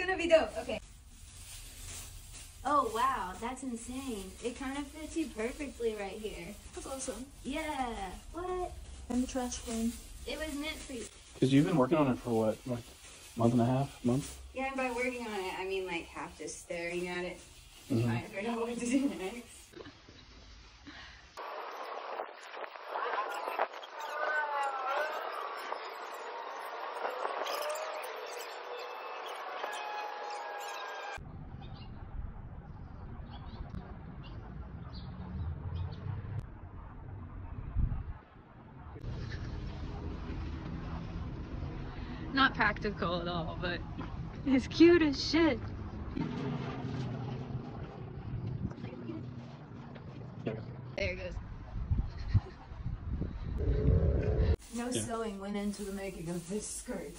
gonna be dope. Okay. Oh wow, that's insane. It kind of fits you perfectly right here. That's awesome. Yeah. What? And the trash can. It was meant for you. Because you've been working on it for what, like month and a half, month? Yeah, and by working on it, I mean like half just staring at it, Mhm. trying to figure out what to do next. Not practical at all, but it's cute as shit. There it goes. No Yeah. sewing went into the making of this skirt.